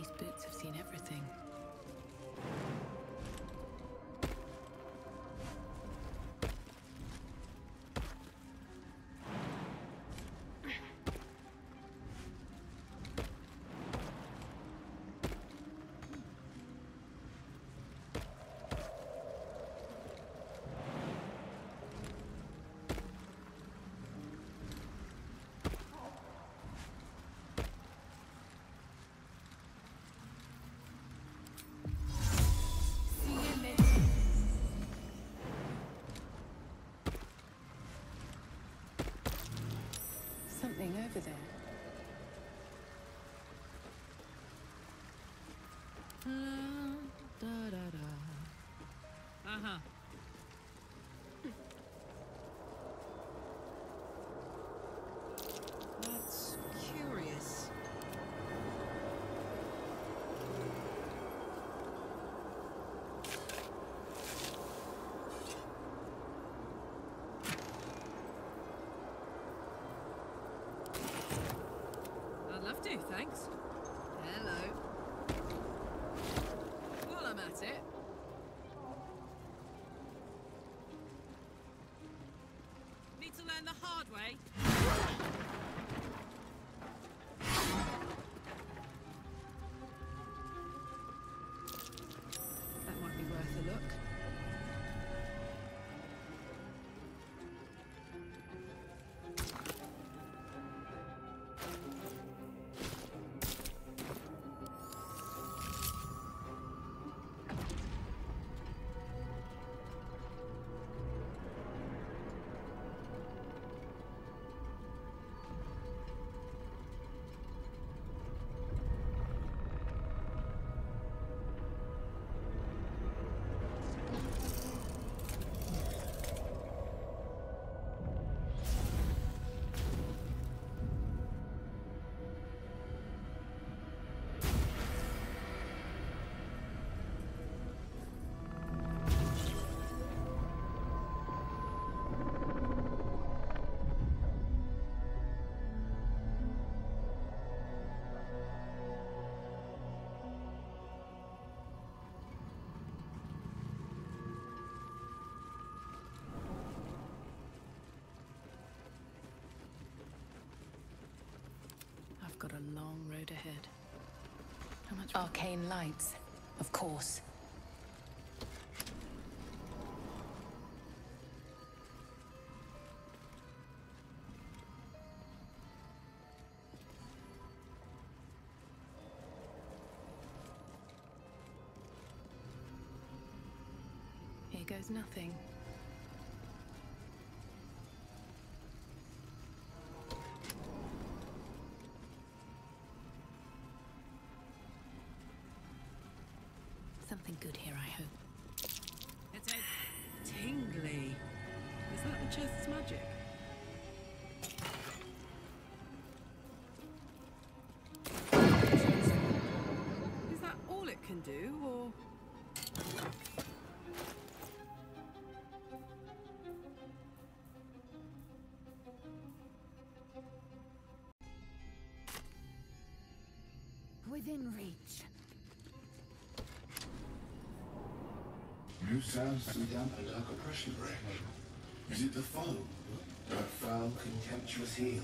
These boots have seen everything. Da da da. Uh huh. That's curious. I'd love to, thanks. Hello. At it. Need to learn the hard way. How much? Arcane lights, of course. Here goes nothing. Something good here, I hope. It's a tingly. Is that the chest's magic? Is that all it can do, or? Within reach. New sounds to damp a dark oppression break. Is it the foe? That foul, contemptuous heel?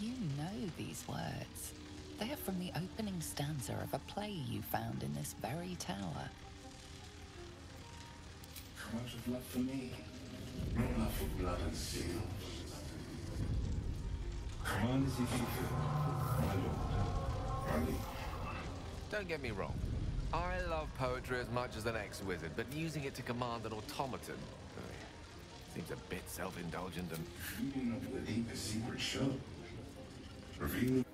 You know these words. They are from the opening stanza of a play you found in this very tower. Out of love for me. Not love for blood and steel. Command as if you feel. My lord. Ready. Don't get me wrong. I love poetry as much as an ex-wizard, but using it to command an automaton seems a bit self-indulgent and... Feeding of the deepest secret show. Revealing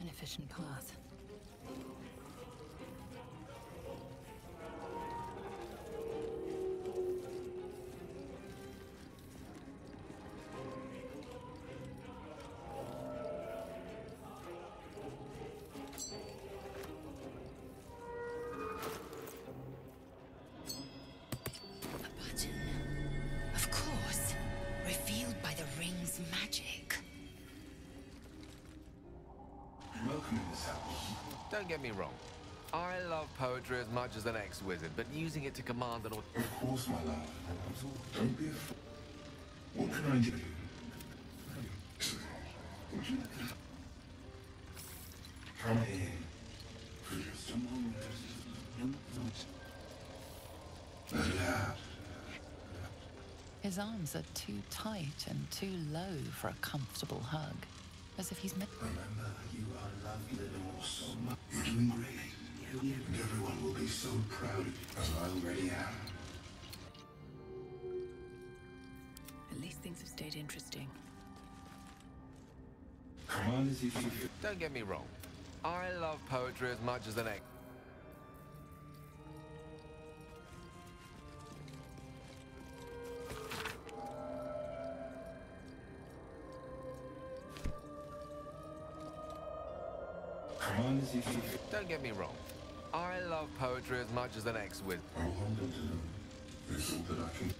An efficient path. Don't get me wrong. I love poetry as much as an ex-wizard, but using it to command an... aut- Of course, my love. Don't be afraid. What can I do? Come in. For just a moment. His arms are too tight and too low for a comfortable hug, as if he's meant. remember, you are loved, Lenore, so much. You're doing great. And everyone will be so proud of you, as I already am. At least things have stayed interesting. Come on as if you. Don't get me wrong. I love poetry as much as an ex... Don't get me wrong. I love poetry as much as that I can.